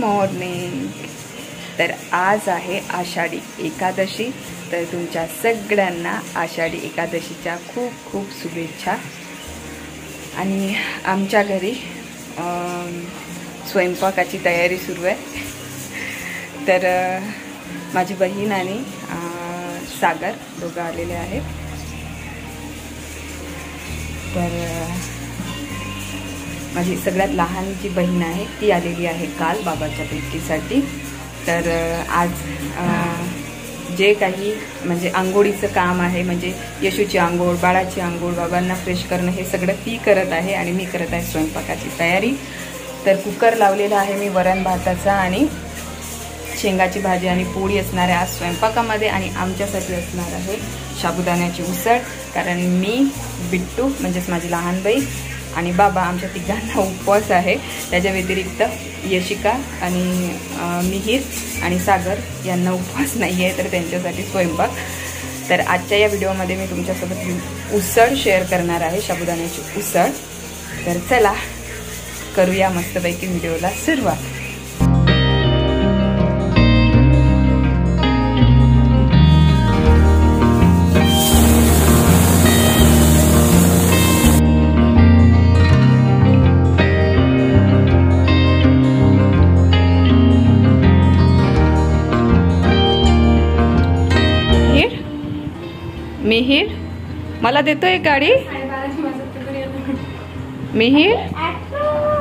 Morning तर आज आहे आषाढी एकादशी. तर तुमच्या सगळ्यांना आषाढी एकादशीच्या खूप खूप शुभेच्छा. आणि आमच्या घरी स्वयंपाकाची तयारी सुरू आहे. तर माझी बहीण आणि सागर दोघं आलेले आहेत. तर माझी सगळ्यात लहान जी बहीण आहे ती आलेली आहे काल बाबाच्या भेटीसाठी. तर आज जे काही म्हणजे आंघोळीचं काम आहे म्हणजे यशूची आंघोळ बाळाची आंघोळ बाबांना फ्रेश करणं हे सगळं ती करत आहे आणि मी करत आहे स्वयंपाकाची तयारी. तर कुकर लावलेला आहे मी वरण भाताचा आणि शेंगाची भाजी आणि पोळी असणार आहे आज स्वयंपाकामध्ये आणि आमच्यासाठी असणार आहे साबुदाण्याची उसळ. कारण मी बिट्टू म्हणजेच माझी लहान बाई आणि बाबा आमच्या तिघांना उपवास आहे. त्याच्या व्यतिरिक्त यशिका आणि मिहीर आणि सागर यांना उपवास नाही आहे तर त्यांच्यासाठी स्वयंपाक. तर आजच्या या व्हिडिओमध्ये मी तुमच्यासोबत उसळ शेअर करणार आहे साबुदाण्याची उसळ. तर चला करूया मस्तपैकी व्हिडिओला सुरुवात. मिहीर मला देतोय गाडी. मिहीर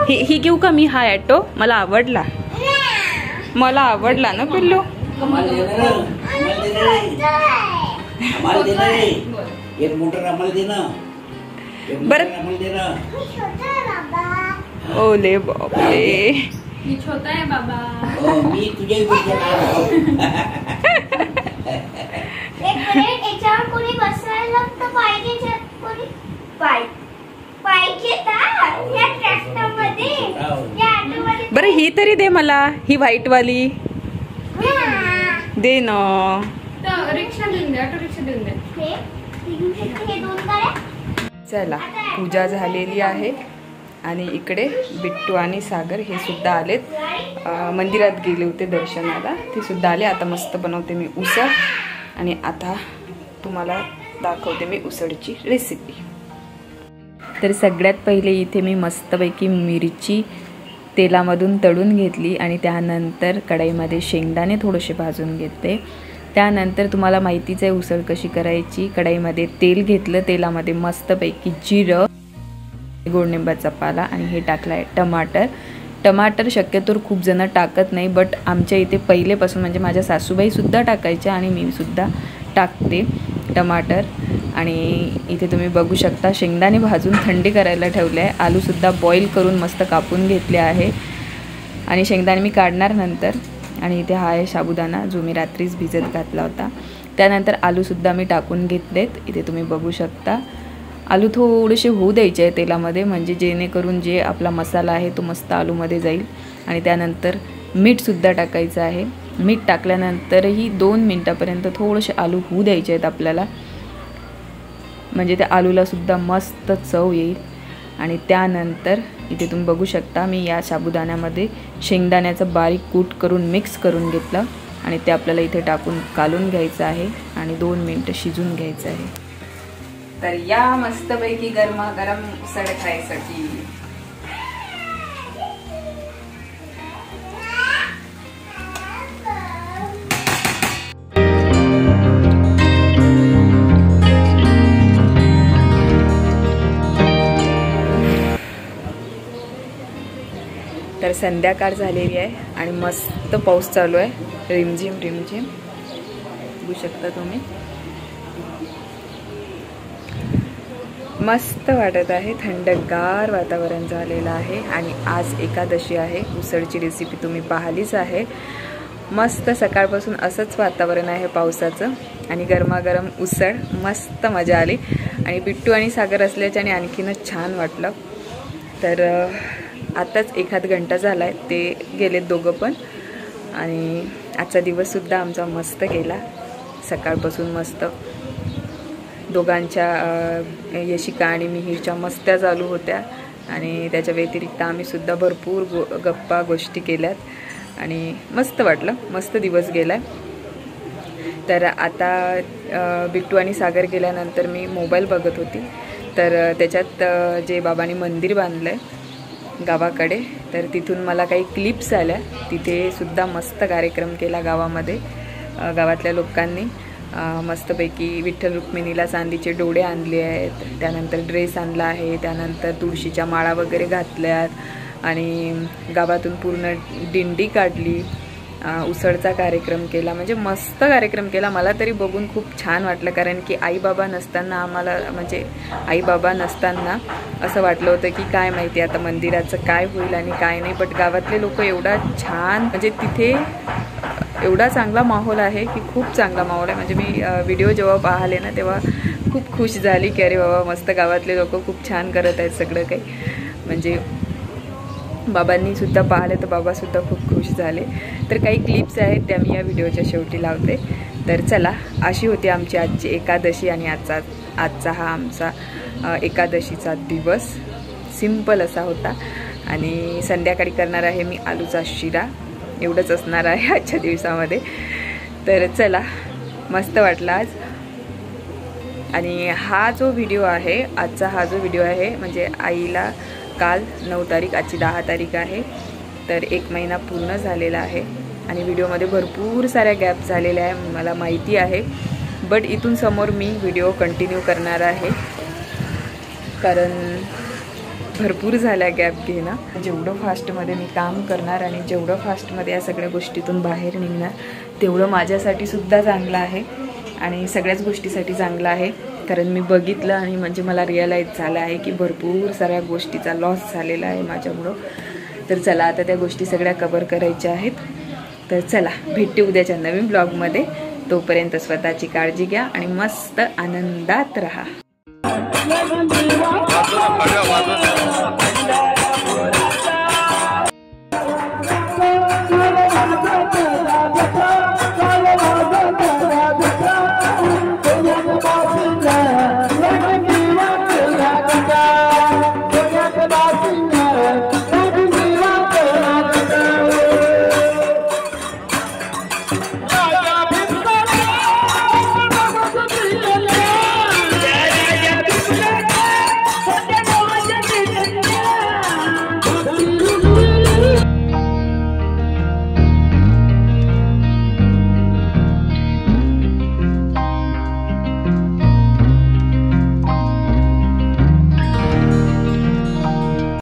ही ही घेऊ का मी हा ॲटो? मला आवडला. मला आवडला ना पिल्लू? बरं. ओले बापरे. मी छोटा आहे बाबा. पाय. पाहिजे का या ट्रॅक्टरमध्ये. या ऑटो मध्ये बरं ही तरी दे मला ही व्हाईट वाली. दे ना. तर रिक्षा देऊन द्या ऑटो रिक्षा देऊन द्या हे घेऊ शकते हे दोन गाड्या चला पूजा झालेली आहे. आणि इकडे बिट्टू आणि सागर हे सुद्धा आलेत. अं, मंदिरात गेले होते दर्शनाला. ते सुद्धा आले. आता मस्त बनवते मी उसळ. आणि आता तुम्हाला दाखवते मी उसळची रेसिपी तर सगळ्यात पहिले इथे मी मस्तपैकी मिरची तेलामधून तळून घेतली आणि त्यानंतर कढईमध्ये शेंगदाणे थोडेसे भाजून घेते त्यानंतर तुम्हाला माहितीच आहे उसळ कशी करायची. कढईमध्ये तेल घेतलं तेलामध्ये मस्तपैकी जिरं गोडनिंबाचा पाला आणि हे टाकलं आहे टमाटर. टमाटर शक्यतोर खूप जण टाकत नाही बट आमच्या इथे पहिलेपासून म्हणजे माझ्या सासूबाईसुद्धा टाकायच्या आणि मीसुद्धा टाकते. टमाटर आणि इथे तुम्ही बघू शकता शेंगदाणे भाजून थंडी करायला ठेवले आहे. आलूसुद्धा बॉईल करून मस्त कापून घेतले आहे. आणि शेंगदाणे मी काढणार नंतर. आणि इथे हा आहे साबुदाणा जो मी रात्रीच भिजत घातला होता. त्यानंतर आलूसुद्धा मी टाकून घेतलेत. इथे तुम्ही बघू शकता. आलू थोडेसे होऊ द्यायचे आहे तेलामध्ये म्हणजे जेणेकरून जे आपला मसाला आहे तो मस्त आलूमध्ये जाईल. आणि त्यानंतर मीठसुद्धा टाकायचं आहे. मीठ टाकल्यानंतरही दोन मिनटापर्यंत थोडेसे आलू होऊ द्यायचे आहेत आपल्याला. म्हणजे त्या आलूलासुद्धा मस्त चव येईल. आणि त्यानंतर इथे तुम्ही बघू शकता मी या साबुदाण्यामध्ये शेंगदाण्याचं बारीक कूट करून मिक्स करून घेतलं. आणि ते आपल्याला इथे टाकून कालून घ्यायचं आहे आणि दोन मिनटं शिजून घ्यायचं आहे. तर या मस्तपैकी गरमागरम उसळ खायसाठी तर संध्याकाळ झालेली आहे आणि मस्त पाऊस चालू आहे. रिमझिम रिमझिम. बघू शकता तुम्ही. मस्त वाटत आहे. थंडगार वातावरण झालेलं आहे आणि आज एकादशी आहे. उसळची रेसिपी तुम्ही पाहिलीच आहे. मस्त सकाळपासून असंच वातावरण आहे पावसाचं आणि गरमागरम उसळ मस्त मजा आली. आणि बिट्टू आणि सागर असल्याच्याने आणखीनच छान वाटलं. तर आत्ताच एखाद घंटा झाला आहे ते गेलेत दोघं पण. आणि आजचा दिवससुद्धा आमचा मस्त गेला. सकाळपासून मस्त. दोघांच्या यशिका आणि मिहीरच्या मस्त्या चालू होत्या. आणि त्याच्या व्यतिरिक्त आम्हीसुद्धा भरपूर गो गप्पा गोष्टी केल्यात. आणि मस्त वाटलं. मस्त दिवस गेला तर आता बिट्टू आणि सागर गेल्यानंतर मी मोबाईल बघत होती. तर त्याच्यात जे बाबांनी मंदिर बांधलं आहे गावाकडे. तर तिथून मला काही क्लिप्स आल्या. तिथे सुद्धा मस्त कार्यक्रम केला गावामध्ये गावातल्या लोकांनी. मस्तपैकी विठ्ठल रुक्मिणीला चांदीचे डोळे आणले आहेत. त्यानंतर ड्रेस आणला आहे. त्यानंतर तुळशीच्या माळा वगैरे घातल्यात. आणि गावातून पूर्ण दिंडी काढली. उसळचा कार्यक्रम केला. म्हणजे मस्त कार्यक्रम केला. मला तरी बघून खूप छान वाटलं. कारण की आई बाबा नसताना आम्हाला म्हणजे आई बाबा नसताना असं वाटलं होतं की काय माहिती आता मंदिराचं काय होईल आणि काय नाही. बट गावातले लोक एवढा छान म्हणजे तिथे एवढा चांगला माहोल आहे की खूप चांगला माहोल आहे. म्हणजे मी व्हिडिओ जेव्हा पाहिले ना तेव्हा खूप खुश झाली की अरे बाबा मस्त गावातले लोक खूप छान करत आहेत सगळं काही. म्हणजे बाबांनी सुद्धा पाहिले तर बाबासुद्धा खूप खुश झाले. तर काही क्लिप्स आहेत त्या मी या व्हिडिओच्या शेवटी लावते. तर चला अशी होती आमची आजची एकादशी आणि आजचा आजचा हा आमचा एकादशीचा दिवस. सिंपल असा होता. आणि संध्याकाळी करणार आहे मी आलूचा शिरा. एवढंच असणार आहे आजच्या दिवसामध्ये. तर चला मस्त वाटला आज. आणि हा जो व्हिडिओ आहे आजचा हा जो व्हिडिओ आहे म्हणजे आईला काल नऊ तारीख आजची दहा तारीख आहे. तर एक महिना पूर्ण झालेला आहे आणि व्हिडिओमध्ये भरपूर साऱ्या गॅप झालेल्या आहे मला माहिती आहे. बट इथून समोर मी व्हिडिओ कंटिन्यू करणार आहे. कारण भरपूर झाल्या गॅप घेणं. जेवढं फास्टमध्ये मी काम करणार आणि जेवढं फास्टमध्ये या सगळ्या गोष्टीतून बाहेर निघणार तेवढं माझ्यासाठी सुद्धा चांगलं आहे. आणि सगळ्याच गोष्टीसाठी चांगलं आहे. कारण मी बघितलं आणि म्हणजे मला रिअलाईज झालं आहे की भरपूर साऱ्या गोष्टीचा लॉस झालेला आहे माझ्यामुळं. तर चला आता त्या गोष्टी सगळ्या कवर करायच्या आहेत. तर चला भेटते उद्याच्या नवीन ब्लॉगमध्ये तोपर्यंत स्वतःची काळजी घ्या आणि मस्त आनंदात राहा.